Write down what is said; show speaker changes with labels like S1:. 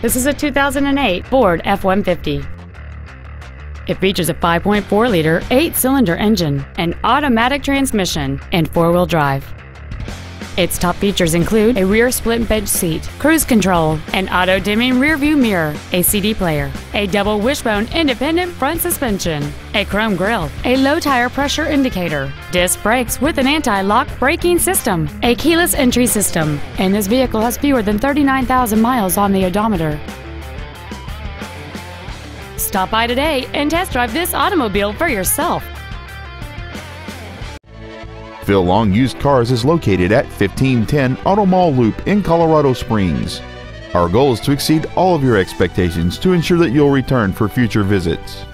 S1: This is a 2008 Ford F-150. It features a 5.4-liter, eight-cylinder engine, an automatic transmission, and four-wheel drive. Its top features include a rear split bench seat, cruise control, an auto dimming rear view mirror, a CD player, a double wishbone independent front suspension, a chrome grille, a low tire pressure indicator, disc brakes with an anti-lock braking system, a keyless entry system, and this vehicle has fewer than 39,000 miles on the odometer. Stop by today and test drive this automobile for yourself.
S2: Phil Long Used Cars is located at 1510 Auto Mall Loop in Colorado Springs. Our goal is to exceed all of your expectations to ensure that you'll return for future visits.